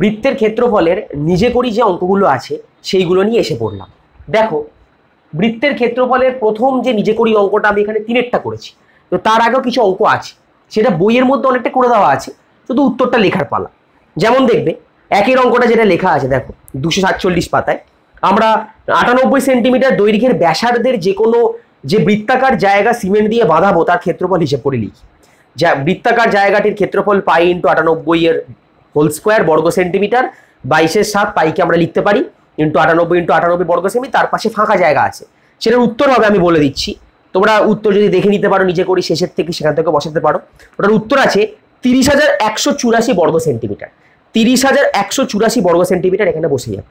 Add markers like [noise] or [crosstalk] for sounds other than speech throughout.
বৃত্তের ক্ষেত্রফলের নিজে করি যে অঙ্কগুলো আছে, সেইগুলো নিয়ে এসে পড়লাম। দেখো, বৃত্তের ক্ষেত্রফলের প্রথম যে নিজে করি অঙ্কটা আমি এখানে তিনেরটা করেছি। তো তার আগেও কিছু অঙ্ক আছে, সেটা বইয়ের মধ্যে অনেকটা করে দেওয়া আছে, শুধু উত্তরটা লেখার পালা। যেমন দেখবে, একের অঙ্কটা যেটা লেখা আছে, দেখো, দুশো সাতচল্লিশ পাতায়। আমরা আটানব্বই সেন্টিমিটার দৈর্ঘ্যের ব্যাসার্ধের যে কোনো যে বৃত্তাকার জায়গা সিমেন্ট দিয়ে বাঁধাবো, তার ক্ষেত্রফল হিসেব করে লিখি। যা, বৃত্তাকার জায়গাটির ক্ষেত্রফল পাই ইন্টু আটানব্বই এর হোল স্কোয়ার বর্গ সেন্টিমিটার, বাইশের সাত পাইকে আমরা লিখতে পারি, ইন্টু আটানব্বই ইন্টু আটানব্বই বর্গ সেমি, তার পাশে ফাঁকা জায়গা আছে। সেটার উত্তর হবে আমি বলে দিচ্ছি। তোমরা উত্তর যদি দেখে নিতে পারো, নিজে করি, শেষের থেকে সেখান থেকে বসাতে পারো। ওটার উত্তর আছে, তিরিশ হাজার একশো চুরাশি বর্গ সেন্টিমিটার। তিরিশ হাজার একশো চুরাশি বর্গ সেন্টিমিটার এখানে বসে যাবে।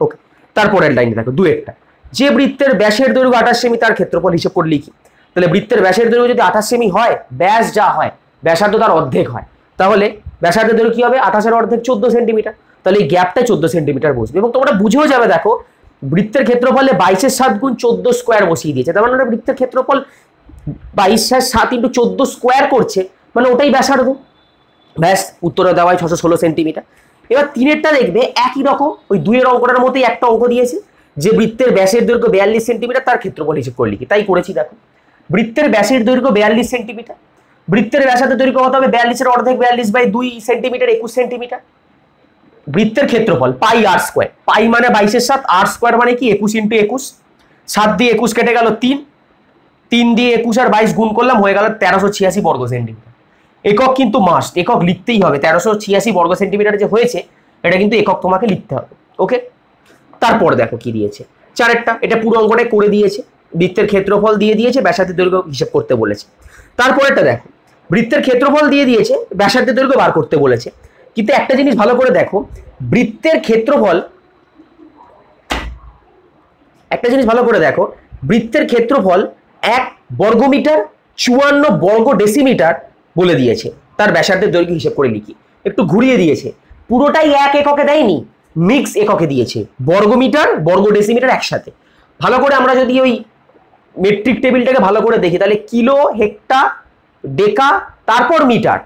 ওকে, তারপরের লাইনে দেখো, দু একটা। যে বৃত্তের ব্যাসের দৈর্ঘ্য আঠাশ সেমি, তার ক্ষেত্রফল হিসেব করে লিখি। তাহলে বৃত্তের ব্যাসের দৈর্ঘ্য যদি আঠাশ সেমি হয়, ব্যাস যা হয়, ব্যাসার্ধ তার অর্ধেক হয়। তাহলে ব্যাসার্ধের দৈর্ঘ্য কি হবে? আঠাশের অর্ধেক চোদ্দ সেন্টিমিটার। তাহলে এই গ্যাপটা চোদ্দ সেন্টিমিটার বসবে। এবং তোমরা বুঝেও যাবে দেখো, বৃত্তের ক্ষেত্রফলে বাইশের সাত গুণ চোদ্দ স্কোয়ার বসিয়ে দিয়েছে। তার মানে বৃত্তের ক্ষেত্রফল বাইশের সাত ইন্টু চোদ্দ স্কোয়ার করছে মানে ওটাই ব্যাসার্ধ। ব্যাস, উত্তরে দেওয়ায় ছশো ষোলো সেন্টিমিটার। এবার তিনেরটা দেখবে, একই রকম, ওই দুইয়ের অঙ্কটার মধ্যেই একটা অঙ্ক দিয়েছে, যে বৃত্তের ব্যাসের দৈর্ঘ্য বিয়াল্লিশ সেন্টিমিটার, তার ক্ষেত্রফল হিসেব করে লিখি। তাই করেছি দেখো। বৃত্তের ব্যাসের দৈর্ঘ্য বিয়াল্লিশ সেন্টিমিটার বৃত্তের ব্যাসার্ধের দৈর্ঘ্য কত হবে বিয়াল্লিশের অর্ধেক বিয়াল্লিশ বাই দুই সেন্টিমিটার, একুশ সেন্টিমিটার। বৃত্তের ক্ষেত্রফল, পাই আর স্কোয়ার পাই মানে বাইশের সাত আর স্কোয়ার মানে কি? একুশ ইন্টু একুশ। সাত দিয়ে একুশ কেটে গেল তিন। তিন দিয়ে একুশ আর বাইশ গুণ করলাম, হয়ে গেল তেরোশো ছিয়াশি বর্গ সেন্টিমিটার। একক কিন্তু মাস্ট একক লিখতেই হবে। তেরোশো ছিয়াশি বর্গ সেন্টিমিটার যে হয়েছে, এটা কিন্তু একক তোমাকে লিখতে হবে। ওকে তারপর দেখো কি দিয়েছে। চারেরটা, এটা পুরো অঙ্কটাই করে দিয়েছে। বৃত্তের ক্ষেত্রফল দিয়ে দিয়েছে, ব্যাসার্ধের দৈর্ঘ্য হিসেব করতে বলেছে। তারপরেরটা দেখো। বৃত্তের ক্ষেত্রফল দিয়ে দিয়েছে, ব্যাসার্ধের দৈর্ঘ্য বার করতে বলেছে। কিন্তু একটা জিনিস ভালো করে দেখো, বৃত্তের ক্ষেত্রফল, একটা জিনিস ভালো করে দেখো, বৃত্তের ক্ষেত্রফল এক বর্গমিটার চুয়ান্ন বর্গ ডেসিমিটার বলে দিয়েছে, তার ব্যাসার্ধের দৈর্ঘ্য হিসেব করে লিখি। একটু ঘুরিয়ে দিয়েছে, পুরোটাই এক এককে দেয়নি মিক্স এককে দিয়েছে, বর্গমিটার, বর্গ ডেসিমিটার একসাথে। ভালো করে আমরা যদি ওই মেট্রিক টেবিলটাকে ভালো করে দেখি, তাহলে কিলো হেক্টা ডেকা, তারপর মিটার।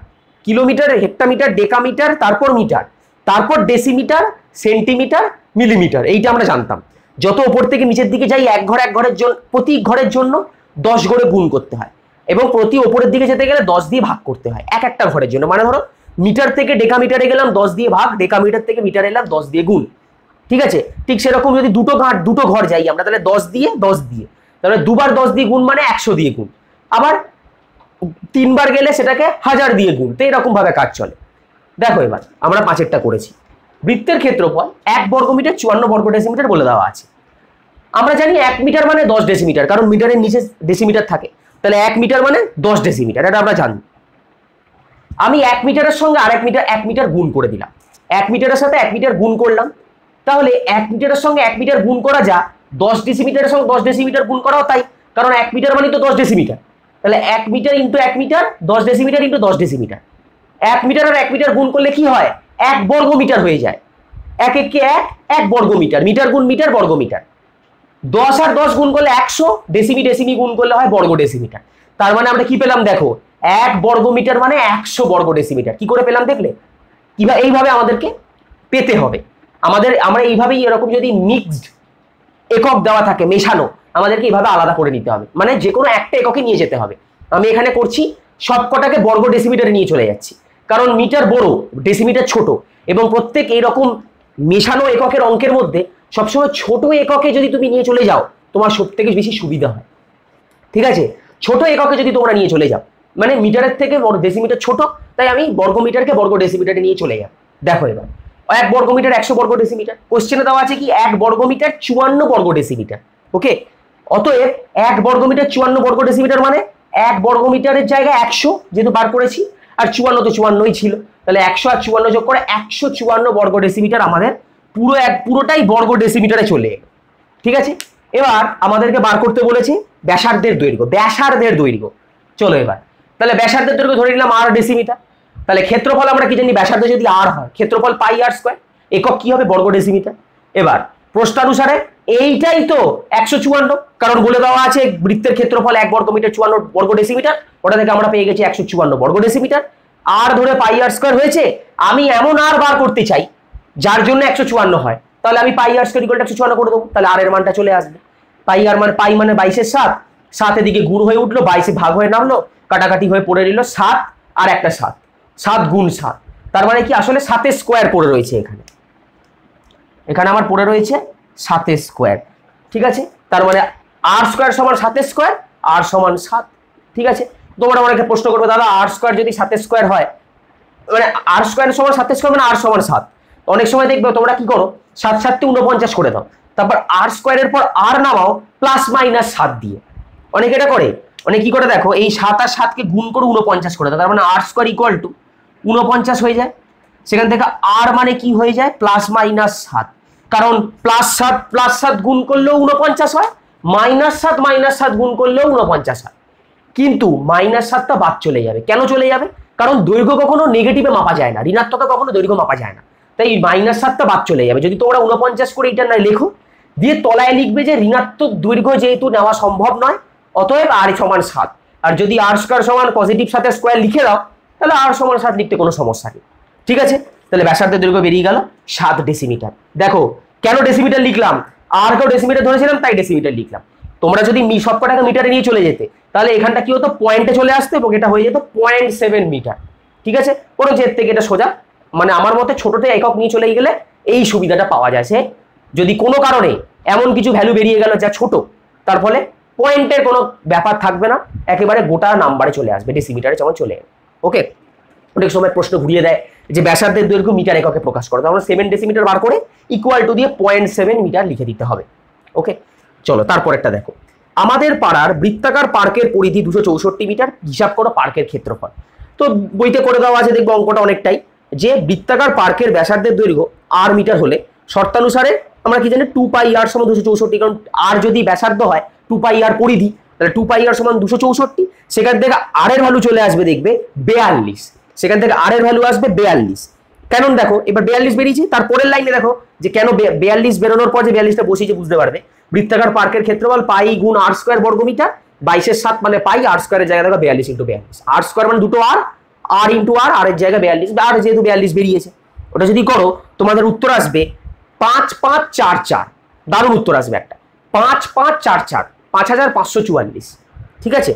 কিলোমিটার, হেক্টামিটার, ডেকামিটার, তারপর মিটার। তারপর ডেসিমিটার, সেন্টিমিটার, মিলিমিটার। এইটা আমরা জানতাম। যত ওপর থেকে নিচের দিকে যাই, এক ঘর, এক ঘরের জন্য প্রতি ঘরের জন্য দশ ঘরে গুণ করতে হয়। এবং প্রতি ওপরের দিকে যেতে গেলে দশ দিয়ে ভাগ করতে হয়, এক একটা ঘরের জন্য। মানে ধরো, মিটার থেকে ডেকামিটারে গেলাম, দশ দিয়ে ভাগ, ডেকামিটার থেকে মিটার এলাম, দশ দিয়ে গুণ। ঠিক আছে? ঠিক সেরকম যদি দুটো ঘাট দুটো ঘর যাই আমরা, তাহলে দশ দিয়ে দশ দিয়ে। তাহলে দুবার দশ দিয়ে গুণ মানে একশো দিয়ে গুণ। আবার তিনবার গেলে সেটাকে হাজার দিয়ে গুণ। তো এরকম ভাবে কাজ চলে। দেখো এবার, আমরা পাঁচেরটা করেছি। বৃত্তের ক্ষেত্রফল এক বর্গ মিটার চুয়ান্ন বর্গ ডেসিমিটার বলে দেওয়া আছে। আমরা জানি এক মিটার মানে দশ ডেসিমিটার, কারণ মিটারের নিচে ডেসিমিটার থাকে। তাহলে এক মিটার মানে দশ ডেসিমিটার, এটা আমরা জানি। আমি এক মিটারের সঙ্গে আর এক মিটার এক মিটার গুণ করে দিলাম। এক মিটারের সাথে এক মিটার গুণ করলাম। তাহলে এক মিটারের সঙ্গে এক মিটার গুণ করা যা, দশ ডেসিমিটারের সঙ্গে দশ ডেসিমিটার গুণ করাও তাই, কারণ এক মিটার মানে তো দশ ডেসিমিটার। তাহলে এক মিটার ইন্টু এক মিটার, দশ ডেসিমিটার ইন্টু দশ ডেসিমিটার এক মিটার আর এক মিটার গুণ করলে কি হয়? এক বর্গ মিটার হয়ে যায়। এক একে এক এক বর্গ মিটার মিটার গুণ মিটার বর্গ মিটার দশ আর দশ গুণ করলে একশো ডেসিমি ডেসিমি গুণ করলে হয় বর্গ ডেসিমিটার তার মানে আমরা কি পেলাম দেখো? এক বর্গ মিটার মানে একশো বর্গ ডেসিমিটার কি করে পেলাম দেখলে? কীভাবে এইভাবে আমাদেরকে পেতে হবে। আমাদের আমরা এইভাবেই এরকম যদি মিক্সড একক দেওয়া থাকে, মেশানো আমাদেরকে এইভাবে আলাদা করে নিতে হবে। মানে যে কোনো একটা এককে নিয়ে যেতে হবে। আমি এখানে করছি, সবকটাকে বর্গ ডেসিমিটারে নিয়ে চলে যাচ্ছি। কারণ মিটার বড় ডেসিমিটার ছোট। এবং প্রত্যেক এইরকম মেশানো এককের অঙ্কের মধ্যে সবসময় ছোট এককে যদি তুমি নিয়ে চলে যাও, তোমার সব থেকে বেশি সুবিধা হয়। ঠিক আছে? ছোট এককে যদি তোমরা নিয়ে চলে যাও। মানে মিটারের থেকে বড় ডেসিমিটার ছোট, তাই আমি বর্গ মিটারকে বর্গ ডেসিমিটারে নিয়ে চলে যাব দেখো এবার। এক বর্গ মিটার একশো বর্গ ডেসিমিটার কোশ্চেনে দেওয়া আছে কি? এক বর্গ মিটার চুয়ান্ন বর্গ ডেসিমিটার ওকে অতএব এক বর্গ মিটার চুয়ান্ন বর্গ ডেসিমিটার মানে এক বর্গ মিটারের জায়গায় একশো যেহেতু বার করেছি, আর চুয়ান্ন তো চুয়ান্নই ছিল, তাহলে একশো আর চুয়ান্ন যোগ করে একশো চুয়ান্ন বর্গ ডেসিমিটার আমাদের পুরো এক, পুরোটাই বর্গ ডেসিমিটারে চলে ঠিক আছে? এবার আমাদেরকে বার করতে বলেছে ব্যাসার্ধের দৈর্ঘ্য ব্যাসার্ধের দৈর্ঘ্য। চলো এবার। তাহলে ব্যাসার্ধের দৈর্ঘ্য ধরে নিলাম আর ডেসিমিটার তাহলে ক্ষেত্রফল আমরা কি জানি? ব্যাসার্ধ যদি আর হয়, ক্ষেত্রফল পাই আর স্কোয়ার একক কি হবে? বর্গ ডেসিমিটার এবার প্রশ্নানুসারে এইটাই তো একশো চুয়ান্ন, কারণ বলে দেওয়া আছে বৃত্তের ক্ষেত্রফল এক বর্গ মিটার চুয়ান্ন বর্গ ডেসিমিটার ওটা থেকে আমরা পেয়ে গেছি একশো চুয়ান্ন বর্গ ডেসিমিটার আর ধরে পাই আর স্কোয়ার হয়েছে, আমি এমন আর বার করতে চাই, যার জন্য একশো চুয়ান্ন হয়। তাহলে আমি পাই আর স্কোয়ার ইকুয়াল একশো চুয়ান্ন করে দেবো, তাহলে আর এর মানটা চলে আসবে। পাই আর মানে পাই মানে বাইশের সাত সাতের দিকে গুড় হয়ে উঠল, বাইশে ভাগ হয়ে নামলো, কাটাকাটি হয়ে পড়ে নিল সাত, আর একটা সাত সাত গুণ সাত। তার মানে কি, আসলে সাতের স্কোয়ার পড়ে রয়েছে এখানে। এখানে আমার পড়ে রয়েছে সাতের স্কোয়ার, ঠিক আছে? তার মানে আর স্কোয়ার সমান সাতের স্কোয়ার, আর সমান সাত, ঠিক আছে? তোমরা অনেকে প্রশ্ন করবে, দাদা, আর স্কোয়ার যদি সাতের স্কোয়ার হয় মানে আর স্কোয়ার সমান সাতের স্কোয়ার মানে আর সমান সাত। অনেক সময় দেখবে তোমরা কি করো, সাত সাতটি উনপঞ্চাশ করে দাও। তারপর আর স্কোয়ারের পর আর নামাও, প্লাস মাইনাস সাত দিয়ে। অনেকে এটা করে, অনেক কি করে দেখো, এই সাত আর সাতকে গুণ করে উনপঞ্চাশ করে দাও, তার মানে আর স্কোয়ার ইকুয়াল টু উনপঞ্চাশ হয়ে যায়। সেখান থেকে আর মানে কি হয়ে যায়? প্লাস মাইনাস সাত। কারণ প্লাস সাত প্লাস সাত গুণ করলেও উনপঞ্চাশ হয় মাইনাস সাত মাইনাস সাত গুণ করলেও উনপঞ্চাশ হয়। কিন্তু মাইনাস সাতটা বাদ চলে যাবে। কেন চলে যাবে? কারণ দৈর্ঘ্য কখনো নেগেটিভে মাপা যায় না, ঋণাত্মকে কখনো দৈর্ঘ্য মাপা যায় না। তাই এই মাইনাস সাতটা বাদ চলে যাবে। যদি তোমরা উনপঞ্চাশ করে এটা না লেখো, দিয়ে তলায় লিখবে যে ঋণাত্মক দৈর্ঘ্য যেহেতু নেওয়া সম্ভব নয়, অতএব আর সমান সাত। আর যদি আর স্কোয়ার সমান পজিটিভ সাথে স্কোয়ার লিখে দাও, তাহলে আর সমান সাত লিখতে কোনো সমস্যা নেই। ঠিক আছে? তাহলে ব্যাসার্ধের দৈর্ঘ্য বেরিয়ে গেল সাত ডেসিমিটার দেখো, কেন ডেসিমিটার লিখলাম? আর কেউ ডেসিমিটার ধরেছিলাম, তাই ডেসিমিটার লিখলাম। তোমরা যদি মি সব কটাকে মিটারে নিয়ে চলে যেতে, তাহলে এখানটা কি হতো? পয়েন্টে চলে আসতো এবং এটা হয়ে যেত পয়েন্ট সেভেন মিটার ঠিক আছে? কোনো জেদ থেকে এটা সোজা। মানে আমার মতে ছোটতে একক নিয়ে চলে গেলে এই সুবিধাটা পাওয়া যায়। সে যদি কোনো কারণে এমন কিছু ভ্যালু বেরিয়ে গেল যা ছোট, তার ফলে পয়েন্টের কোনো ব্যাপার থাকবে না। একেবারে গোটা নাম্বারে চলে আসবে ডেসিমিটারে যেমন চলে ওকে অনেক সময় প্রশ্ন ঘুরিয়ে দেয় যে ব্যাসার্ধের দৈর্ঘ্য মিটার এককে প্রকাশ করো। আমরা সেভেন ডেসিমিটার বার করে ইকুয়াল টু দিয়ে পয়েন্ট সেভেন মিটার লিখে দিতে হবে। ওকে চলো, তারপর একটা দেখো। আমাদের পাড়ার বৃত্তাকার পার্কের পরিধি দুশো চৌষট্টি মিটার। হিসাব করো পার্কের ক্ষেত্রফল। তো বইতে করে দেওয়া আছে, দেখব অঙ্কটা অনেকটাই। যে বৃত্তাকার পার্কের ব্যাসার্ধের দৈর্ঘ্য আর মিটার হলে শর্তানুসারে আমরা কি জানি টু পাই আর সমান দুশো চৌষট্টি, কারণ আর যদি ব্যাসার্ধ হয় টু পাই আর পরিধি, তাহলে টু পাই আর সমান দুশো চৌষট্টি। সেখান থেকে আর এর ভ্যালু চলে আসবে, দেখবে বেয়াল্লিশ। সেখান থেকে আর এর ভ্যালু আসবে বেয়াল্লিশ। কেন দেখো, এবার বেয়াল্লিশ বেরিয়েছে, তার পরের লাইনে দেখো, যে কেন বেয়াল্লিশ বেরোনোর পর যে বিয়াল্লিশটা বসিয়েছে বুঝতে পারবে। বৃত্তাকার পার্কের ক্ষেত্রফল পাই গুণ আর স্কোয়ার বর্গমিটার, বাইশের সাত মানে পাই আর স্কোয়ারের জায়গায় দেখো বিয়াল্লিশ ইন্টু বিয়াল্লিশ। আর স্কোয়ার মানে দুটো আর আর ইন্টু আর আর এর জায়গায় বিয়াল্লিশ। আর যেহেতু বিয়াল্লিশ বেরিয়েছে, ওটা যদি করো, তোমাদের উত্তর আসবে পাঁচ পাঁচ চার চার। দারুণ উত্তর আসবে একটা। পাঁচ পাঁচ চার চার, পাঁচ হাজার পাঁচশো চুয়াল্লিশ। ঠিক আছে?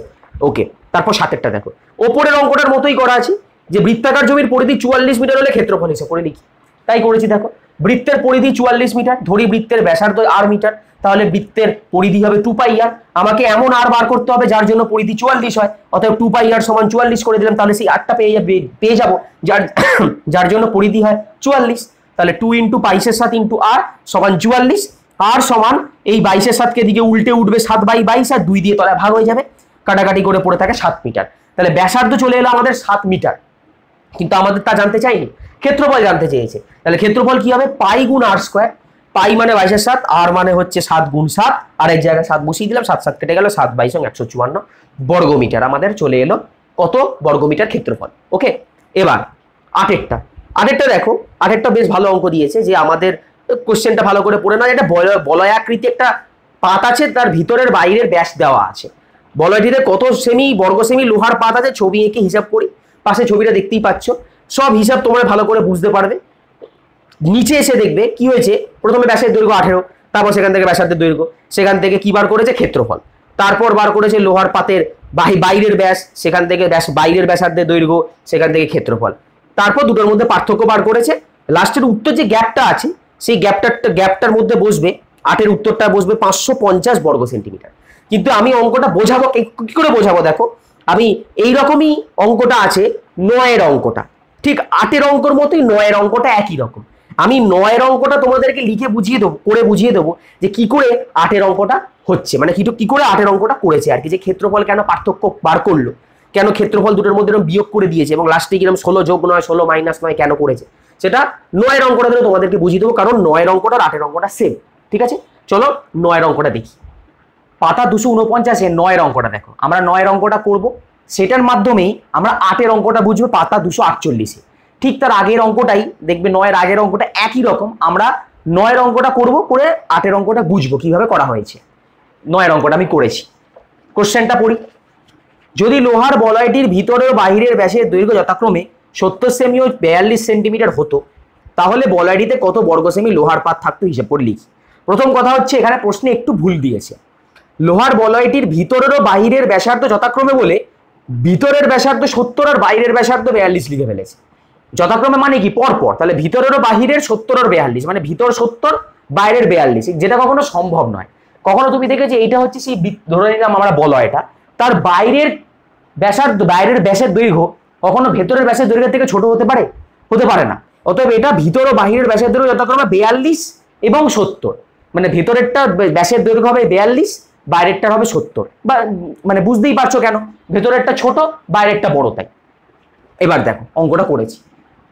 ওকে তারপর সাতেরটা দেখো। ওপরের অঙ্কটার মতোই করা আছে। যে বৃত্তাকার জমির পরিধি চুয়াল্লিশ মিটার হলে ক্ষেত্রফল হিসেবে করে লিখি। তাই করেছি, দেখো। বৃত্তের পরিধি চুয়াল্লিশ মিটার, ধরি বৃত্তের ব্যাসার্ধ আর মিটার, তাহলে বৃত্তের পরিধি হবে টু পাই আর আমাকে এমন আর বার করতে হবে যার জন্য পরিধি চুয়াল্লিশ হয়, অতএব টু পাই আর সমান চুয়াল্লিশ করে দিলাম, তাহলে সেই আটটা পেয়ে যাবে, পেয়ে যাব। যার [coughs] যার জন্য পরিধি হয় চুয়াল্লিশ। তাহলে টু ইন্টু বাইশের সাত ইন্টু আর সমান চুয়াল্লিশ। আর সমান এই বাইশের সাতকে দিকে উল্টে উঠবে সাত বাই বাইশ আর দুই দিয়ে তলায় ভাগ হয়ে যাবে। কাটাকাটি করে পড়ে থাকে সাত মিটার। তাহলে ব্যাসার্ধ চলে এলো আমাদের সাত মিটার। কিন্তু আমাদের তা জানতে চাইনি। ক্ষেত্রফল জানতে চেয়েছে। তাহলে ক্ষেত্রফল কি হবে? পাই গুণ আর স্কোয়ার পাই মানে বাইশের সাত আর মানে হচ্ছে সাত গুণ সাত। আর এক জায়গায় সাত বসিয়ে দিলাম, সাত সাত কেটে গেল, সাত বাইশ একশো চুয়ান্ন। বর্গমিটার আমাদের চলে এলো। কত? বর্গমিটার ক্ষেত্রফল। ওকে? এবার, আটেরটা। আটেরটা দেখো, আটেরটা বেশ ভালো অঙ্ক দিয়েছে যে আমাদের কোশ্চেনটা ভালো করে পড়ে না এটা বলয়- বলয়াকৃতি একটা পাত আছে, তার ভিতরের বাইরের ব্যাস দেওয়া আছে। বলয়টিতে কত সেমি বর্গ সেমি লোহার পাত আছে, ছবি এঁকে হিসাব করি। পাশে ছবিটা দেখতেই পাচ্ছ। সব হিসাব তোমরা ভালো করে বুঝতে পারবে। নিচে এসে দেখবে কি হয়েছে? প্রথমে ব্যাসের দৈর্ঘ্য আঠেরো, তারপর সেখান থেকে ব্যাসার্ধের দৈর্ঘ্য। সেখান থেকে কি বার করেছে? ক্ষেত্রফল। তারপর বার করেছে লোহার পাতের বাইরের ব্যাস, সেখান থেকে ব্যাস, বাইরের ব্যাসার্ধের দৈর্ঘ্য, সেখান থেকে ক্ষেত্রফল। তারপর দুটোর মধ্যে পার্থক্য বার করেছে। লাস্টের উত্তর যে গ্যাপটা আছে, সেই গ্যাপটার গ্যাপটার মধ্যে বসবে, আটের উত্তরটা বসবে পাঁচশো পঞ্চাশ বর্গ সেন্টিমিটার। কিন্তু আমি অঙ্কটা বোঝাবো কি করে বোঝাবো দেখো? আমি এই রকমই অঙ্কটা আছে, নয়ের অঙ্কটা। ঠিক আটের অঙ্কর মতোই নয়ের অঙ্কটা একই রকম। আমি নয়ের অঙ্কটা তোমাদেরকে লিখে বুঝিয়ে দেবো, করে বুঝিয়ে দেবো যে কি করে আটের অঙ্কটা হচ্ছে। মানে কি কি করে আটের অঙ্কটা করেছে আর কি, যে ক্ষেত্রফল কেন পার্থক্য বার করল, কেন ক্ষেত্রফল দুটোর মধ্যে বিয়োগ করে দিয়েছে এবং লাস্টে কীরকম ষোলো যোগ নয়, ষোলো মাইনাস নয় কেন করেছে। সেটা নয়ের অঙ্কটা ধরে তোমাদেরকে বুঝিয়ে দেবো, কারণ নয়ের অঙ্কটা আর আটের অঙ্কটা সেম ঠিক আছে? চলো নয়ের অঙ্কটা দেখি। পাতা দুশো উনপঞ্চাশে নয়ের অঙ্কটা দেখো। আমরা নয়ের অঙ্কটা করব। সেটার মাধ্যমেই আমরা আটের অঙ্কটা বুঝব, পাতা দুশো আটচল্লিশে। ঠিক তার আগের অঙ্কটাই দেখবে নয়ের আগের অঙ্কটা একই রকম। আমরা নয়ের অঙ্কটা করব, করে আটের অঙ্কটা বুঝব কীভাবে করা হয়েছে। নয়ের অঙ্কটা আমি করেছি। কোশ্চেনটা পড়ি। যদি লোহার বলয়টির ভিতরে ও বাহিরের ব্যাসের দৈর্ঘ্য যথাক্রমে সত্তর সেমি ও বিয়াল্লিশ সেন্টিমিটার হতো, তাহলে বলয়টিতে কত বর্গ সেমি লোহার পাত থাকতো হিসেব করে লিখি। প্রথম কথা হচ্ছে, এখানে প্রশ্নে একটু ভুল দিয়েছে। লোহার বলয়টির ভিতরের ও বাহিরের ব্যাসার্ধ যথাক্রমে বলে ভিতরের ব্যাসার্ধ সত্তর আর বাইরের ব্যাসার্ধ বেয়াল্লিশ লিখে ফেলেছে। যথাক্রমে মানে কি? পর পর তাহলে ভিতরের ও বাহিরের সত্তর আর বেয়াল্লিশ মানে ভিতর সত্তর, বাইরের বেয়াল্লিশ। যেটা কখনো সম্ভব নয়। কখনো তুমি দেখেছ, এইটা হচ্ছে সেই ধরে নিলাম আমরা বলয়টা। তার বাইরের ব্যাসার্ধ, বাইরের ব্যাসের দৈর্ঘ্য কখনো ভেতরের ব্যাসের দৈর্ঘ্যের থেকে ছোট হতে পারে? হতে পারে না। অতএব এটা ভিতর ও বাহিরের ব্যাসের দৈর্ঘ্য যথাক্রমে বেয়াল্লিশ এবং সত্তর। মানে ভেতরেরটা ব্যাসের দৈর্ঘ্য হবে বেয়াল্লিশ বাইরেরটার হবে সত্তর। বা মানে বুঝতেই পারছ কেন? ভেতরেরটা ছোট, বাইরেরটা বড় তাই। এবার দেখো, অঙ্কটা করেছি।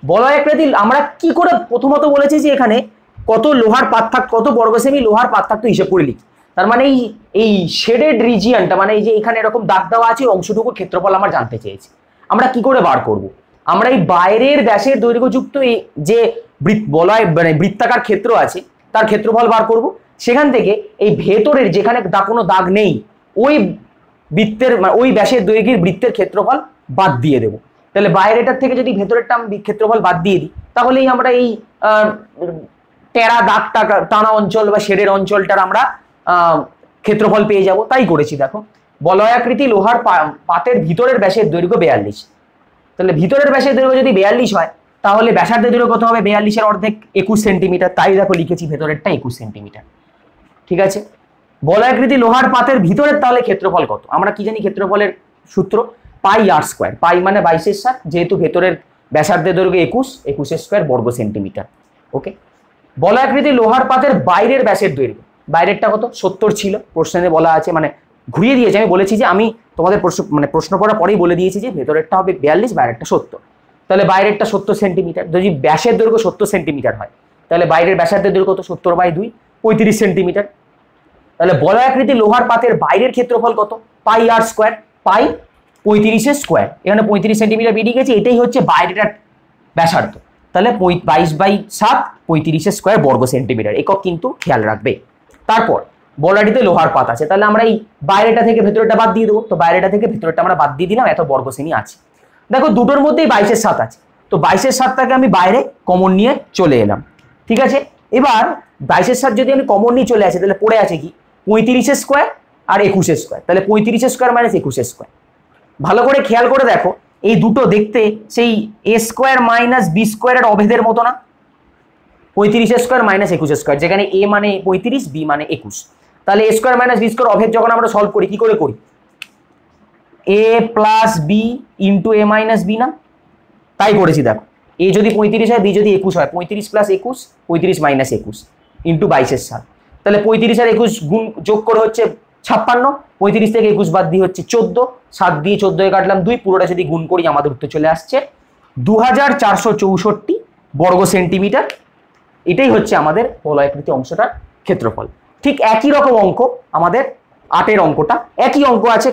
বলয় আকৃতি আমরা কি করে প্রথমত বলেছি যে এখানে কত লোহার পাত থাক কত বর্গ সেমি লোহার পাত থাকতো হিসেব করে লিখি তার মানে এই এই শেডেড রিজিয়নটা মানে এই যে এখানে এরকম দাগ দেওয়া আছে অংশটুকুর ক্ষেত্রফল আমরা জানতে চেয়েছি। আমরা কি করে বার করব? আমরা এই বাইরের ব্যাসের দৈর্ঘ্যযুক্ত এই যে বলয় মানে বৃত্তাকার ক্ষেত্র আছে, তার ক্ষেত্রফল বার করব। সেখান থেকে এই ভেতরের যেখানে দা কোনো দাগ নেই, ওই বৃত্তের মানে ওই ব্যাসের দৈর্ঘ্যের বৃত্তের ক্ষেত্রফল বাদ দিয়ে দেবো। তাহলে বাইরেটার থেকে যদি ভেতরেরটা আমি ক্ষেত্রফল বাদ দিয়ে দিই, তাহলেই আমরা এই টেরা দাগ টানা অঞ্চল বা শেডের অঞ্চলটার আমরা ক্ষেত্রফল পেয়ে যাব। তাই করেছি, দেখো। বলয়াকৃতি লোহার পাতের ভিতরের ব্যাসের দৈর্ঘ্য বেয়াল্লিশ। তাহলে ভিতরের ব্যাসের দৈর্ঘ্য যদি বেয়াল্লিশ হয়, তাহলে ব্যাসার্ধের দৈর্ঘ্য কত হবে? বেয়াল্লিশের অর্ধেক একুশ সেন্টিমিটার। তাই দেখো লিখেছি ভেতরেরটা একুশ সেন্টিমিটার। ঠিক আছে? বলয়াকৃতি লোহার পাতের ভিতরের তাহলে ক্ষেত্রফল কত? আমরা কি জানি ক্ষেত্রফলের সূত্র? পাই আর স্কোয়ার পাই মানে বাইশের সাত যেহেতু ভেতরের ব্যাসার্ধের দৈর্ঘ্য একুশ, একুশের স্কোয়ার বর্গ সেন্টিমিটার ওকে বলয়াকৃতি লোহার পাতের বাইরের ব্যাসের দৈর্ঘ্য। বাইরেরটা কত? সত্তর ছিল। প্রশ্নে বলা আছে মানে ঘুরিয়ে দিয়েছে। আমি বলেছি যে, আমি তোমাদের প্রশ্ন মানে প্রশ্ন করার পরেই বলে দিয়েছি যে, ভেতরেরটা হবে বিয়াল্লিশ, বাইরেরটা সত্তর। তাহলে বাইরেরটা সত্তর সেন্টিমিটার যদি ব্যাসের দৈর্ঘ্য সত্তর সেন্টিমিটার হয় তাহলে বাইরের ব্যাসার্ধের দৈর্ঘ্য কত? সত্তর বাই দুই, পঁয়ত্রিশ সেন্টিমিটার। তাহলে বলয়াকৃতি লোহার পাতের বাইরের ক্ষেত্রফল কত? পাই আর স্কোয়ার, পাই পঁয়ত্রিশের স্কোয়ার। এখানে পঁয়ত্রিশ সেন্টিমিটার বেরিয়ে গেছে, এটাই হচ্ছে বাইরেটার ব্যাসার্ধ। তাহলে বাইশ বাই সাত পঁয়ত্রিশের স্কোয়ার বর্গ সেন্টিমিটার। একক কিন্তু খেয়াল রাখবে। তারপর বলাটিতে লোহার পাত আছে। তাহলে আমরা এই বাইরেটা থেকে ভেতরটা বাদ দিয়ে দেবো। তো বাইরেটা থেকে ভেতরটা আমরা বাদ দিয়ে দিলাম, এত বর্গ শ্রেণি আছে। দেখো দুটোর মধ্যেই বাইশের সাত আছে। তো বাইশের সাতটাকে আমি বাইরে কমন নিয়ে চলে এলাম। ঠিক আছে? এবার বাইশের সাত যদি আমি কমন নিয়ে চলে আসি, তাহলে পড়ে আছে কি? পঁয়ত্রিশের স্কোয়ার আর একুশের স্কোয়ার তাহলে পঁয়ত্রিশের স্কোয়ার মাইনাস একুশের স্কোয়ার ভালো করে খেয়াল করে দেখো, এই দুটো দেখতে সেই এ স্কোয়ার মাইনাস বি স্কোয়ারের অভেদের মতো না? পঁয়ত্রিশ স্কোয়ার মাইনাস একুশ স্কোয়ার যেখানে এ মানে পঁয়ত্রিশ বি মানে একুশ। তাহলে A square minus B square অভেদ যখন আমরা সলভ করি, কি করে করি? A plus B into A minus B না? তাই করেছি দেখো। এ যদি পঁয়ত্রিশ হয় বি যদি একুশ হয়, পঁয়ত্রিশ প্লাস একুশ, পঁয়ত্রিশ মাইনাস একুশ ইন্টু বাইশের সাত তাহলে পঁয়ত্রিশ আর একুশ গুণ যোগ করে হচ্ছে ছাপ্পান্ন, পঁয়ত্রিশ থেকে একুশ বাদ দিয়ে হচ্ছে চোদ্দ, সাত দিয়ে চোদ্দোয় কাটলাম দুই, পুরোটা যদি গুণ করি আমাদের উত্তর চলে আসছে। দু হাজার চারশো চৌষট্টি বর্গ সেন্টিমিটার এটাই হচ্ছে আমাদের বলয়াকৃতি অংশটার ক্ষেত্রফল। ঠিক একই রকম অঙ্ক আমাদের আটের অঙ্কটা, একই অঙ্ক আছে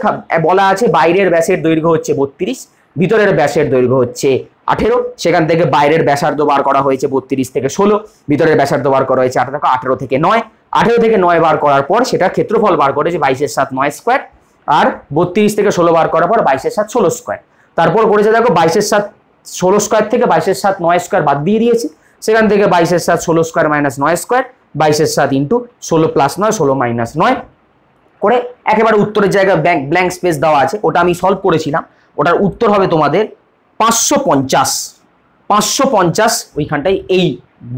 বলা আছে বাইরের ব্যাসের দৈর্ঘ্য হচ্ছে বত্রিশ, ভিতরের ব্যাসের দৈর্ঘ্য হচ্ছে আঠেরো, সেখান থেকে বাইরের ব্যাসার্ধ বার করা হয়েছে বত্রিশ থেকে ষোলো, ভিতরের ব্যাসার্ধ বার করা হয়েছে আঠারো আঠেরো থেকে নয়। আঠেরো থেকে নয় বার করার পর সেটা ক্ষেত্রফল বার করেছে বাইশের সাত নয় স্কোয়ার, আর বত্রিশ থেকে ষোলো বার করার পর বাইশের সাত ষোলো স্কোয়ার। তারপর করেছে দেখো বাইশের সাত ষোলো স্কোয়ার থেকে বাইশের সাত নয় স্কোয়ার বাদ দিয়ে দিয়েছে। সেখান থেকে বাইশের সাত ষোলো স্কোয়ার মাইনাস নয় স্কোয়ার, বাইশের সাত ইন্টু ষোলো প্লাস নয়, ষোলো মাইনাস নয়। করে একেবারে উত্তরের জায়গায় ব্ল্যাঙ্ক ব্ল্যাঙ্ক স্পেস দেওয়া আছে, ওটা আমি সলভ করেছিলাম। ওটার উত্তর হবে তোমাদের পাঁচশো পঞ্চাশ পাঁচশো পঞ্চাশ ওইখানটায় এই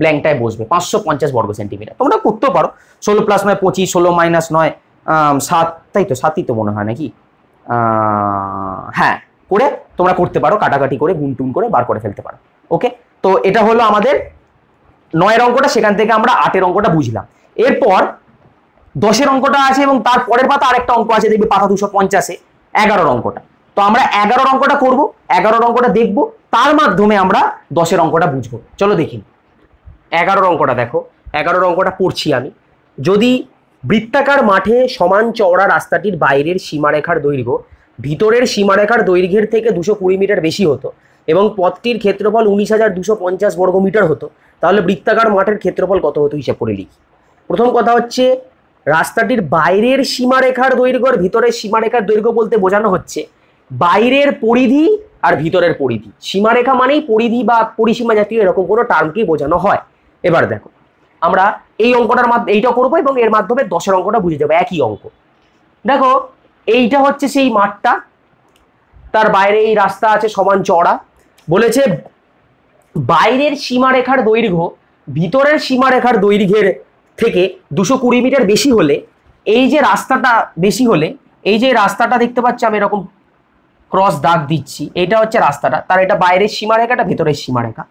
ব্ল্যাঙ্কটায় বসবে, পাঁচশো পঞ্চাশ বর্গ সেন্টিমিটার তোমরা করতেও পারো, ষোলো প্লাস নয় পঁচিশ, ষোলো মাইনাস নয় সাত, তাই তো, সাতই তো মনে হয় নাকি? হ্যাঁ করে তোমরা করতে পারো, কাটাকাটি করে গুন টুন করে বার করে ফেলতে পারো ওকে তো এটা হলো আমাদের নয়ের অঙ্কটা, সেখান থেকে আমরা আটের অঙ্কটা বুঝলাম। এরপর দশের অঙ্কটা আছে এবং তার পরের পাতা আরেকটা অঙ্ক আছে, দেখবি পাতা দুশো পঞ্চাশে, এগারোর অঙ্কটা। তো আমরা এগারোর অঙ্কটা করব, এগারোর অঙ্কটা দেখব, তার মাধ্যমে আমরা দশের অঙ্কটা বুঝব। চলো দেখি। এগারোর অঙ্কটা দেখো, এগারোর অঙ্কটা পড়ছি আমি। যদি বৃত্তাকার মাঠে সমান চওড়া রাস্তাটির বাইরের সীমারেখার দৈর্ঘ্য ভিতরের সীমারেখার দৈর্ঘ্যের থেকে দুশো কুড়ি মিটার বেশি হতো এবং পথটির ক্ষেত্রফল উনিশ হাজার দুশো পঞ্চাশ বর্গ মিটার হতো, তাহলে বৃত্তাকার মাঠের ক্ষেত্রফল কত হতো হিসাব করে লিখি। প্রথম কথা হচ্ছে, রাস্তাটির বাইরের সীমারেখার দৈর্ঘ্য আর ভিতরের সীমারেখার দৈর্ঘ্য বলতে বোঝানো হচ্ছে বাইরের পরিধি আর ভিতরের পরিধি। সীমারেখা মানেই পরিধি বা পরিসীমা জাতীয় এরকম কোনো টার্মকেই বোঝানো হয়। এবার দেখো, আমরা এই অঙ্কটার মাধ্যমে এইটা করব এবং এর মাধ্যমে দশের অঙ্কটা বুঝে যাব, একই অঙ্ক। দেখো, এইটা হচ্ছে সেই মাঠটা। তার বাইরে এই রাস্তা আছে সমান চড়া বলেছে বাইরের সীমারেখার দৈর্ঘ্য ভিতরের সীমারেখার দৈর্ঘ্যের থেকে দুশো কুড়ি মিটার বেশি হলে, এই যে রাস্তাটা বেশি হলে, এই যে রাস্তাটা দেখতে পাচ্ছি আমি এরকম ক্রস দাগ দিচ্ছি, এটা হচ্ছে রাস্তাটা। তার এটা বাইরের সীমারেখাটা ভেতরের সীমারেখা।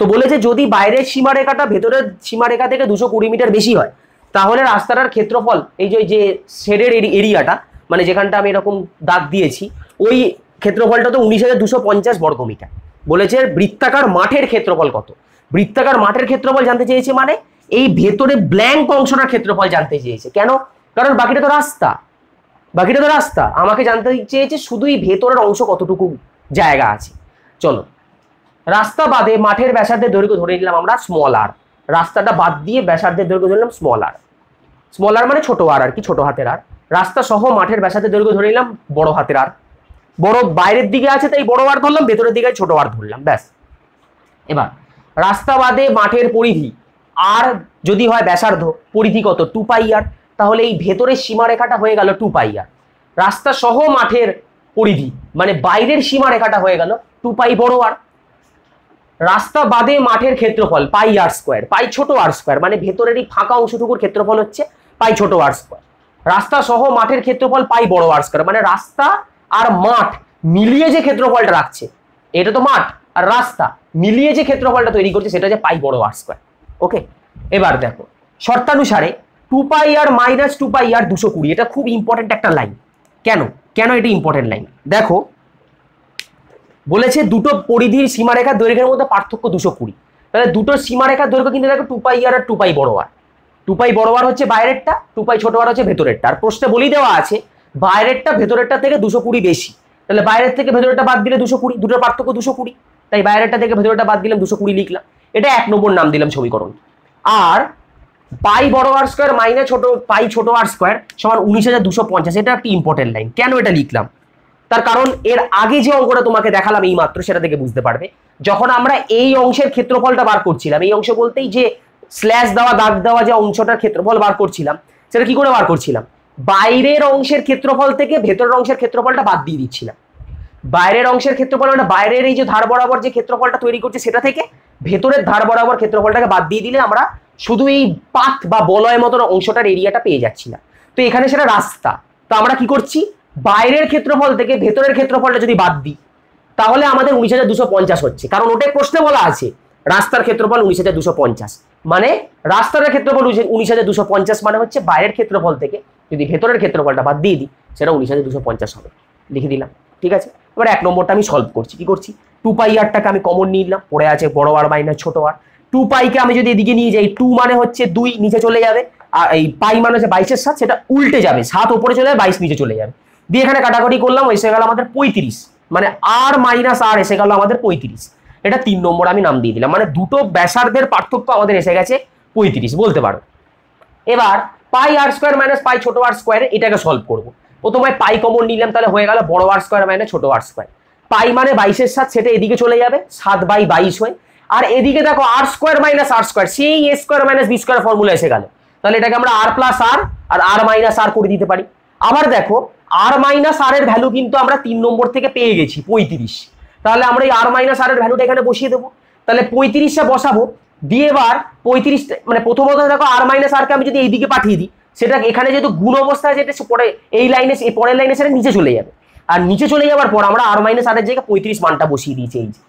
তো বলেছে যদি বাইরের সীমারেখাটা ভেতরের সীমারেখা থেকে দুশো কুড়ি মিটার বেশি হয়, তাহলে রাস্তাটার ক্ষেত্রফল, এই যে যে শেডের এরিয়াটা মানে যেখানটা আমি এরকম দাগ দিয়েছি, ওই ক্ষেত্রফলটা তো উনিশ হাজার দুশো পঞ্চাশ বর্গ মিটার। বলেছে বৃত্তাকার মাঠের ক্ষেত্রফল কত? বৃত্তাকার মাঠের ক্ষেত্রফল জানতে চেয়েছে মানে এই ভেতরে ব্ল্যাঙ্ক অংশটার ক্ষেত্রফল জানতে চেয়েছে। কেন? কারণ বাকিটা তো রাস্তা। বাকিটা তো রাস্তা। আমাকে জানতে চেয়েছে শুধু এই ভেতরের অংশ কতটুকু জায়গা আছে। চলো। রাস্তা বাদে মাঠের ব্যাসার্ধের দৈর্ঘ্য ধরে নিলাম আমরা স্মল আর রাস্তাটা বাদ দিয়ে ব্যাসার্ধের দৈর্ঘ্য ধরে নিলাম স্মল আর স্মল আর মানে ছোট আর আর কি, ছোট হাতের আর রাস্তা সহ মাঠের ব্যাসার্ধের দৈর্ঘ্য ধরে নিলাম বড় হাতের আর বড় বাইরের দিকে আছে তাই বড় আর ধরলাম, ভেতরের দিকে ছোট আর ধরলাম, ব্যাস। এবার, রাস্তা বাদে মাঠের পরিধি। আর যদি হয় ব্যাসার্ধ, পরিধি কত? টু পাই আর তাহলে এই ভেতরের সীমারেখাটা হয়ে গেল টু পাই আর রাস্তা সহ মাঠের পরিধি মানে বাইরের সীমারেখাটা হয়ে গেল টু পাই বড় আর রাস্তা বাদে মাঠের ক্ষেত্রফল পাই আর স্কোয়ার পাই ছোট আর স্কোয়ার মানে ভেতরের এই ফাঁকা অংশটুকুর ক্ষেত্রফল হচ্ছে পাই ছোট আর স্কোয়ার রাস্তা সহ মাঠের ক্ষেত্রফল পাই বড় আর স্কোয়ার মানে রাস্তা আর মাঠ মিলিয়ে যে ক্ষেত্রফলটা রাখছে, এটা তো মাঠ আর রাস্তা মিলিয়ে যে ক্ষেত্রফলটা তৈরি করছে, সেটা হচ্ছে পাই বড় আর স্কোয়ার ওকে এবার দেখো, শর্তানুসারে two pi R minus two pi R দুশো কুড়ি, এটা খুব ইম্পর্টেন্ট একটা লাইন কেন? কেন এটা ইম্পর্টেন্ট লাইন দেখো, বলেছে দুটো পরিধির সীমারেখার দৈর্ঘ্যের মধ্যে পার্থক্য দুশো কুড়ি। তাহলে দুটো সীমারেখার দৈর্ঘ্য কিন্তু দেখো টু পাই আর টু পাই বড় আর। টু পাই বড় আর হচ্ছে বাইরেরটা টু পাই ছোট আর হচ্ছে ভেতরেরটা। আর প্রশ্নে বলি দেওয়া আছে, বাইরেরটা ভেতরেরটা থেকে দুশো কুড়ি বেশি। তাহলে বাইরের থেকে ভেতরেরটা বাদ দিলে দুশো কুড়ি, দুটোর পার্থক্য দুশো কুড়ি। তাই বাইরেরটা থেকে ভেতরেরটা বাদ দিলাম দুশো কুড়ি লিখলাম। এটা এক নম্বর নাম দিলাম সমীকরণ। আর পাই বড় আর স্কোয়ার মাইনাস ছোট, পাই ছোট আর স্কোয়ার সমান উনিশ হাজার দুশো পঞ্চাশ। এটা একটি ইম্পর্টেন্ট লাইন কেন এটা লিখলাম? তার কারণ এর আগে যে অঙ্কটা তোমাকে দেখালাম এই মাত্র, সেটা থেকে বুঝতে পারবে। যখন আমরা এই অংশের ক্ষেত্রফলটা বার করছিলাম, এই অংশ বলতেই যে স্ল্যাশ দেওয়া, দাগ দেওয়া যে অংশটার ক্ষেত্রফল বার করছিলাম, সেটা কি করে বার করছিলাম? বাইরের অংশের ক্ষেত্রফল থেকে ভেতরের অংশের ক্ষেত্রফলটা বাদ দিয়ে দিচ্ছিলাম। বাইরের অংশের ক্ষেত্রফল মানে বাইরের এই যে ধার বরাবর যে ক্ষেত্রফলটা তৈরি করছে, সেটা থেকে ভেতরের ধার বরাবর ক্ষেত্রফলটাকে বাদ দিয়ে দিলে আমরা শুধু এই পাত বা বলয় মতন অংশটার এরিয়াটা পেয়ে যাচ্ছি না। তো এখানে সেটা রাস্তা। তো আমরা কি করছি? বাইরের ক্ষেত্রফল থেকে ভেতরের ক্ষেত্রফলটা যদি বাদ দিই, তাহলে আমাদের উনিশ হাজার দুশো পঞ্চাশ হচ্ছে। কারণ ওটাই প্রশ্নে বলা আছে, রাস্তার ক্ষেত্রফল উনিশ হাজার দুশো পঞ্চাশ। মানে রাস্তার ক্ষেত্রফল উনিশ হাজার দুশো পঞ্চাশ মানে হচ্ছে বাইরের ক্ষেত্রফল থেকে যদি ভেতরের ক্ষেত্রফলটা বাদ দিয়ে দিই, সেটা উনিশ হাজার দুশো পঞ্চাশ হবে। লিখে দিলাম। ঠিক আছে? এবার এক নম্বরটা আমি সলভ করছি। কি করছি? টু পাই আরটাকে আমি কমন নিয়ে নিলাম। পড়ে আছে বড় আর মাইনাস ছোট আর টু পাইকে আমি যদি এদিকে নিয়ে যাই, টু মানে হচ্ছে দুই নিচে চলে যাবে, আর এই পাই মানে হচ্ছে বাইশের সাত, সেটা উল্টে যাবে, সাত উপরে চলে যাবে, বাইশ নিচে চলে যাবে। দিয়ে এখানে কাটাকাটি করলাম, এসে গেল আমাদের পঁয়ত্রিশ মানে আর মাইনাস আর এসে গেল আমাদের পঁয়ত্রিশ। এটা তিন নম্বর আমি নাম দিয়ে দিলাম মানে দুটো ব্যাসার্ধের পার্থক্য আমাদের এসে গেছে পঁয়ত্রিশ, বলতে পারো। এবার পাই আর স্কোয়ার মাইনাস পাই ছোট আর স্কোয়ার এটাকে সলভ করব। প্রথমে পাই কমন নিলাম, তাহলে হয়ে গেল বড় আর স্কোয়ার মাইনাস ছোট আর স্কোয়ার। পাই মানে বাইশের সাত, সেটা এদিকে চলে যাবে, সাত বাই বাইশ হয়ে আর এদিকে দেখো R square minus R square সেই A square minus B square formula এসে গেল। তাহলে এটাকে আমরা আর প্লাস আর আর আর মাইনাস আর করে দিতে পারি। আবার দেখো আর মাইনাস আর এর ভ্যালু কিন্তু আমরা তিন নম্বর থেকে পেয়ে গেছি, পঁয়ত্রিশ। তাহলে আমরা এই আর মাইনাস আর এর ভ্যালুটা এখানে বসিয়ে দেবো। তাহলে পঁয়ত্রিশটা বসাবো, দিয়ে এবার পঁয়ত্রিশ মানে প্রথমত দেখো আর মাইনাস আরকে আমি যদি এইদিকে পাঠিয়ে দিই, সেটা এখানে যেহেতু গুণ অবস্থায় যেটা পরে এই লাইনে পরের লাইনে সেটা নিচে চলে যাবে। আর নিচে চলে যাওয়ার পর আমরা আর মাইনাস আরের জায়গায় পঁয়ত্রিশ মানটা বসিয়ে দিয়েছি, এই যে।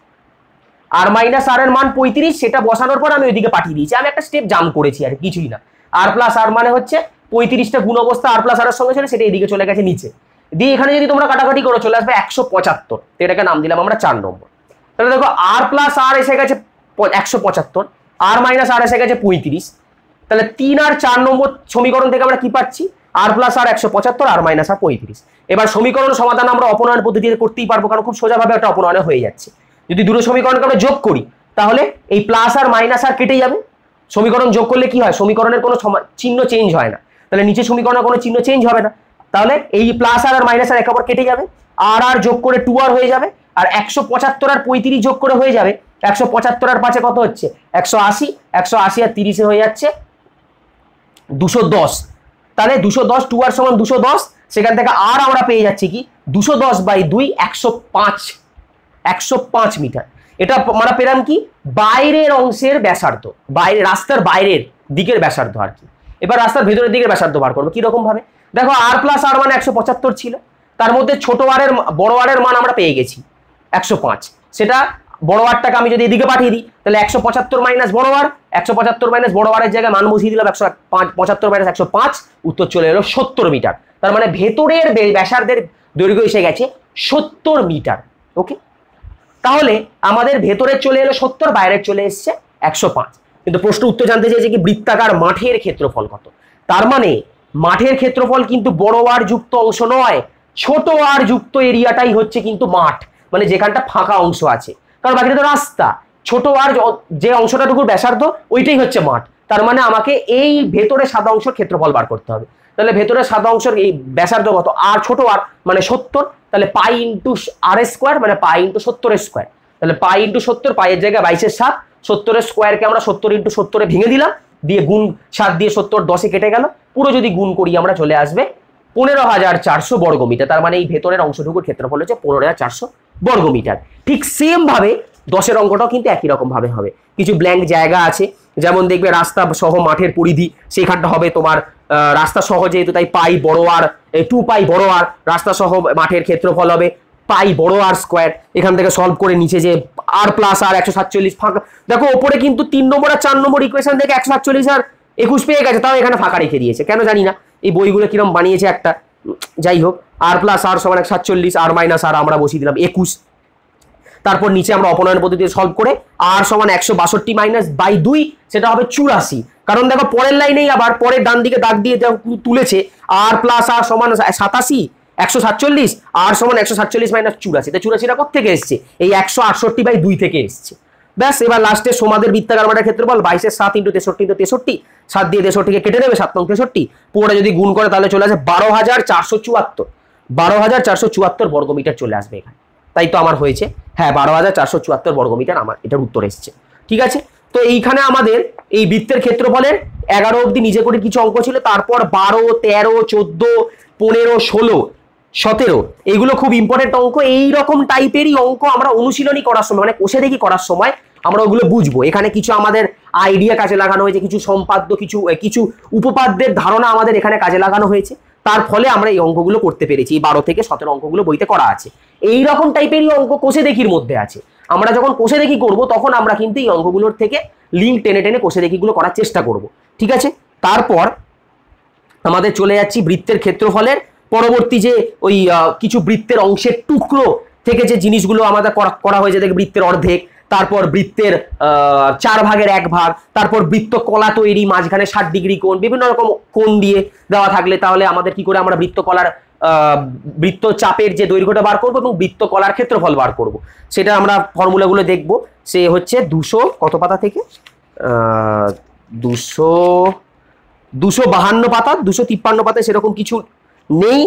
আর মাইনাস আর এর মান পঁয়ত্রিশ, সেটা বসানোর পর আমি ওইদিকে পাঠিয়ে দিয়েছি। আমি একটা স্টেপ জাম করেছি আর কিছুই না। আর প্লাস আর মানে হচ্ছে পঁয়ত্রিশটা গুণ অবস্থা আর প্লাস আর এর সঙ্গে ছিল, সেটা এদিকে চলে গেছে নিচে। দিয়ে এখানে যদি তোমরা কাটাকাটি করো, চলে আসবে একশো পঁচাত্তর। এটাকে নাম দিলাম আমরা চার নম্বর। তাহলে দেখো আর প্লাস আর এসে গেছে একশো পঁচাত্তর আর মাইনাস আর এসে গেছে পঁয়ত্রিশ। তাহলে তিন আর চার নম্বর সমীকরণ থেকে আমরা কি পাচ্ছি? আর প্লাস আর একশো পঁচাত্তর আর মাইনাস আর পঁয়ত্রিশ। এবার সমীকরণ সমাধান আমরা অপনয়ন পদ্ধতিতে করতেই পারব, কারণ খুব সোজাভাবে একটা অপনয়নে হয়ে যাচ্ছে। যদি দুটো সমীকরণকে আমরা যোগ করি, তাহলে এই প্লাস আর মাইনাস আর কেটে যাবে। সমীকরণ যোগ করলে কি হয়? সমীকরণের কোনো চিহ্ন চেঞ্জ হয় না। তাহলে নিচে সমীকরণের কোনো চিহ্ন চেঞ্জ হবে না। তাহলে এই প্লাস আর আর মাইনাস আর একেবারে কেটে যাবে। আর আর যোগ করে টু আর হয়ে যাবে। আর একশো পঁচাত্তর আর পঁয়ত্রিশ যোগ করে হয়ে যাবে। একশো পঁচাত্তর আর পাঁচে কত হচ্ছে? একশো আশি। একশো আশি আর তিরিশে হয়ে যাচ্ছে দুশো দশ। তাহলে দুশো দশ টু আর সমান দুশো দশ। সেখান থেকে আর আমরা পেয়ে যাচ্ছি কি? দুশো দশ বাই দুই, একশো পাঁচ। একশো পাঁচ মিটার। এটা আমরা পেলাম কি? বাইরের অংশের ব্যাসার্ধ। বাইরে, রাস্তার বাইরের দিকের ব্যাসার্ধ আর কি। এবার রাস্তার ভেতরের দিকের ব্যাসার্ধ বার করব কীরকম ভাবে দেখো আর প্লাস আর মানে একশো পঁচাত্তর ছিল। তার মধ্যে ছোট আরের বড় আরের মান আমরা পেয়ে গেছি, একশো পাঁচ। সেটা বড় আরটাকে আমি যদি এদিকে পাঠিয়ে দিই, তাহলে একশো পঁচাত্তর মাইনাস বড় আর একশো পঁচাত্তর মাইনাস বড় আরের জায়গায় মান বসিয়ে দিলাম একশো পাঁচ, পঁচাত্তর মাইনাস একশো পাঁচ, উত্তর চলে এলো সত্তর মিটার। তার মানে ভেতরের ব্যাসার্ধের দৈর্ঘ্য এসে গেছে সত্তর মিটার ওকে তাহলে আমাদের ভেতরে চলে এলো সত্তর বাইরের চলে এসছে একশো পাঁচ। কিন্তু প্রশ্ন উত্তর জানতে চেয়েছে কি বৃত্তাকার মাঠের ক্ষেত্রফল কত? তার মানে মাঠের ক্ষেত্রফল কিন্তু বড় আর যুক্ত অংশ নয়, ছোট আর যুক্ত এরিয়াটাই হচ্ছে কিন্তু মাঠ মানে যেখানটা ফাঁকা অংশ আছে। কারণ বাকিটা তো রাস্তা, ছোট আর যে অংশটাটুকুর ব্যাসার্ধ, ওইটাই হচ্ছে মাঠ। তার মানে আমাকে এই ভেতরে সাদা অংশের ক্ষেত্রফল বার করতে হবে। তাহলে ভেতরে সাদা অংশের এই ব্যাসার্ধ কত? আর ছোট আর মানে সত্তর তাহলে পাই ইন্টু আর স্কোয়ার মানে পাই ইন্টু সত্তরের স্কোয়ার। তাহলে পাই ইন্টু সত্তর, পাইয়ের জায়গায় বাইশের সাত, সত্তরের স্কোয়ারকে আমরা সত্তর ইন্টু সত্তরে ভেঙে দিলাম, দিয়ে গুণ সাত দিয়ে সত্তর দশে কেটে গেল। পুরো যদি গুণ করি আমরা চলে আসবে পনেরো হাজার চারশো বর্গ মিটার তার মানে এই ভেতরের অংশটুকুর ক্ষেত্রফল হচ্ছে পনেরো হাজার চারশো বর্গ মিটার ঠিক সেম ভাবে দশের অঙ্কটাও কিন্তু একই রকম ভাবে হবে। কিছু ব্ল্যাঙ্ক জায়গা আছে, যেমন দেখবে রাস্তা সহ মাঠের পরিধি সেইখানটা হবে তোমার রাস্তা সহ যেহেতু তাই পাই বড় আর টু পাই বড় আর, রাস্তা সহ মাঠের ক্ষেত্রফল হবে পাই বড় আর স্কোয়ার এখান থেকে সলভ করে নিচে যে আর প্লাস আর একশো সাতচল্লিশ ফাঁকা। দেখো, ওপরে কিন্তু তিন নম্বর আর চার নম্বর ইকুয়েশন থেকে একশো সাতচল্লিশ আর একুশ পেয়ে গেছে, তাও এখানে ফাঁকা রেখে দিয়েছে। কেন জানি না, এই বইগুলো কিরম বানিয়েছে একটা। যাই হোক আর প্লাস আর সমান এক সাতচল্লিশ আর মাইনাস আর আমরা বসিয়ে দিলাম একুশ। তারপর নিচে আমরা অপনয়ন পদ্ধতিতে সলভ করে আর সমান একশো বাষট্টি মাইনাস বাই দুই, সেটা হবে চুরাশি। কারণ দেখো পরের লাইনেই আবার পরের ডান দিকে দাগ দিয়ে তুলেছে। আর প্লাস আর সমান সাতাশি, একশো সাতচল্লিশ, আর সমান একশো সাতচল্লিশ মাইনাস চুরাশি। তো চুরাশিটা থেকে এসছে? এই একশো আটষট্টি বাই দুই থেকে এসছে। ব্যাস, এবার লাস্টে সমাদের মাঠের ক্ষেত্রফল বাইশের সাত ইন্টু তেষট্টি ইন্টু তেষট্টি, সাত দিয়ে তেষট্টিকে কেটে দেবে, সাত নং তেষট্টি। পুরোটা যদি গুণ করে তাহলে চলে আসে বারো হাজার চারশো চুয়াত্তর। বারো হাজার চারশো চুয়াত্তর বর্গমিটার চলে আসবে এখানে। তাই তো আমার হয়েছে। হ্যাঁ বারো হাজার চারশো চুয়াত্তর বর্গমিটার আমার, এটার উত্তর এসছে। ঠিক আছে? তো এইখানে আমাদের এই বৃত্তের ক্ষেত্রফলের এগারো অবধি নিজে করে কিছু অঙ্ক ছিল, তারপর বারো, তেরো, চোদ্দ, পনেরো, ষোলো, সতেরো, এগুলো খুব ইম্পর্টেন্ট অঙ্ক। এই রকম টাইপেরই অঙ্ক আমরা অনুশীলনী করার সময় মানে কোষে দেখি করার সময় আমরা ওগুলো বুঝব। এখানে কিছু আমাদের আইডিয়া কাজে লাগানো হয়েছে, কিছু সম্পাদ্য, কিছু কিছু উপপাদ্যের ধারণা আমাদের এখানে কাজে লাগানো হয়েছে। তার ফলে আমরা এই অঙ্কগুলো করতে পেরেছি। এই বারো থেকে সতেরো অঙ্কগুলো বইতে করা আছে। এই রকম টাইপেরই অঙ্ক কোষে দেখির মধ্যে আছে। আমরা যখন কোষে দেখি করব, তখন আমরা কিন্তু এই অঙ্কগুলোর থেকে লিঙ্ক টেনে টেনে কোষে দেখিগুলো করার চেষ্টা করব, ঠিক আছে? তারপর আমাদের চলে যাচ্ছি বৃত্তের ক্ষেত্রফলের। পরবর্তী যে ওই কিছু বৃত্তের অংশের টুকরো থেকে যে জিনিসগুলো আমাদের করা- হয়েছে দেখে বৃত্তের অর্ধেক, তারপর বৃত্তের চার ভাগের এক ভাগ, তারপর বৃত্ত কলা তৈরি, মাঝখানে ষাট ডিগ্রি কোণ, বিভিন্ন রকম কোণ দিয়ে দেওয়া থাকলে তাহলে আমাদের কি করে আমরা বৃত্ত কলার বৃত্ত চাপের যে দৈর্ঘ্যটা বার করব এবং বৃত্ত কলার ক্ষেত্রফল বার করব। সেটা আমরা ফর্মুলাগুলো দেখব। সে হচ্ছে দুশো, কত পাতা থেকে? দুশো দুশো বাহান্ন পাতা, দুশো তিপ্পান্ন পাতায় সেরকম কিছু নেই।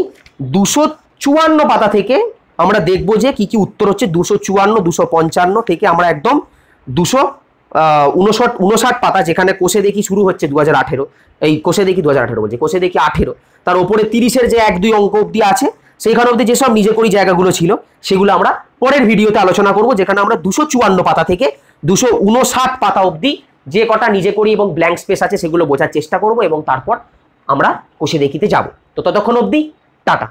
দুশো চুয়ান্ন পাতা থেকে আমরা দেখব যে কি কি উত্তর হচ্ছে। দুশো চুয়ান্ন, দুশো পঞ্চান্ন থেকে আমরা একদম দুশো উনষাট উনষাট পাতা যেখানে কোষে দেখি শুরু হচ্ছে দু হাজার আঠেরো। এই কোষে দেখি দু হাজার আঠেরো বলছি, কোষে দেখি আঠেরো। তার উপরে তিরিশের যে এক দুই অঙ্ক অব্দি আছে, সেইখানে অব্দি যেসব নিজে করি জায়গাগুলো ছিল, সেগুলো আমরা পরের ভিডিওতে আলোচনা করব, যেখানে আমরা দুশো চুয়ান্ন পাতা থেকে দুশো পাতা অব্দি যে কটা নিজে করি এবং ব্ল্যাঙ্ক স্পেস আছে সেগুলো বোঝার চেষ্টা করব এবং তারপর আমরা কোষে দেখিতে যাব। তো ততক্ষণ অবধি, টাটা।